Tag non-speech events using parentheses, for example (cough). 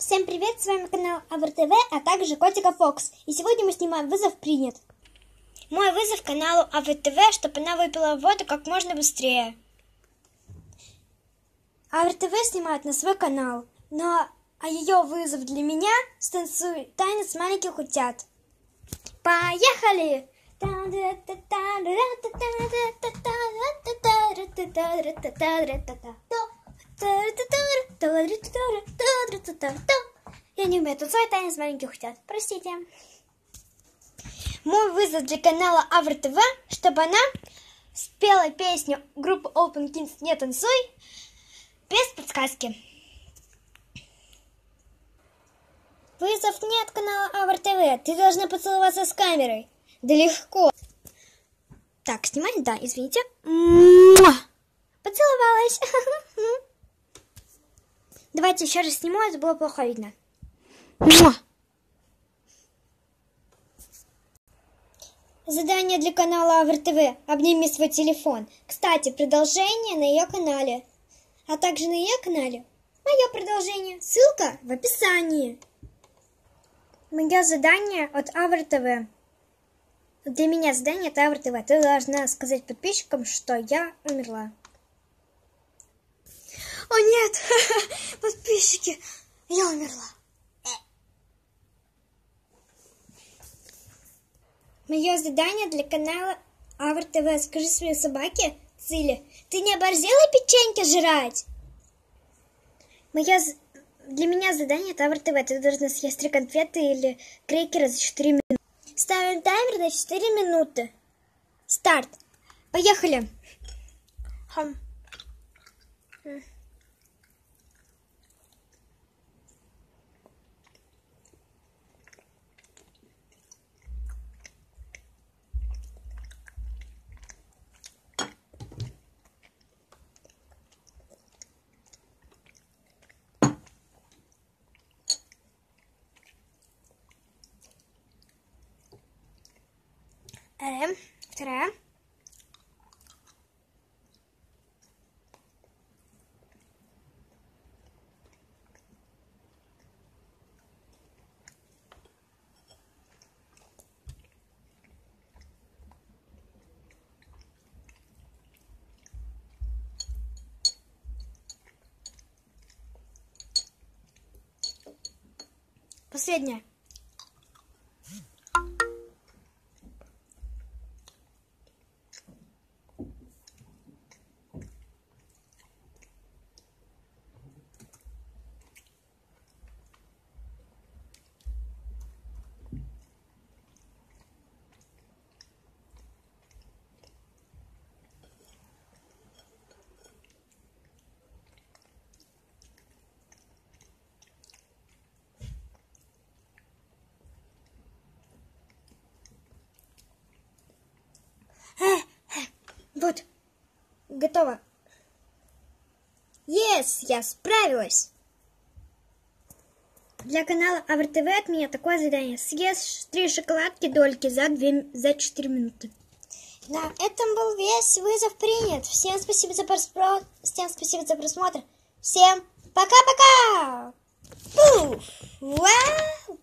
Всем привет, с вами канал АВР-ТВ, а также Котика Фокс. И сегодня мы снимаем «Вызов принят». Мой вызов каналу АВР-ТВ, чтобы она выпила воду как можно быстрее. АВР-ТВ снимает на свой канал, но а ее вызов для меня станцуй танец маленьких утят. Поехали! Я не умею танцевать танец маленьких утят. Простите. Мой вызов для канала Авр ТВ, чтобы она спела песню группы Open Kings «Не танцуй» без подсказки. Вызов не от канала Авр ТВ. Ты должна поцеловаться с камерой. Да легко. Так, снимай? Да, извините. Поцеловалась. (laughs) Давайте еще раз сниму, это было плохо видно. Муа! Задание для канала Авр ТВ. Обними свой телефон. Кстати, продолжение на ее канале. А также на ее канале мое продолжение. Ссылка в описании. Мое задание от Авр ТВ. Для меня задание от Авр ТВ. Ты должна сказать подписчикам, что я умерла. О нет, (laughs) подписчики, я умерла. Мое задание для канала Авр ТВ. Скажи своей собаке, Циле, ты не оборзела печеньки жрать? Мое для меня задание Авр ТВ. Ты должна съесть три конфеты или крекера за 4 минуты. Ставим таймер на 4 минуты. Старт. Поехали. Хм. Эм, вторая. Последняя. Вот, готово. Yes, я справилась. Для канала АВР-ТВ от меня такое задание. Съешь три шоколадки дольки за, 2, за 4 минуты. На этом был весь вызов принят. Всем спасибо за просмотр. Всем спасибо за просмотр. Всем пока-пока! Вау! Вау!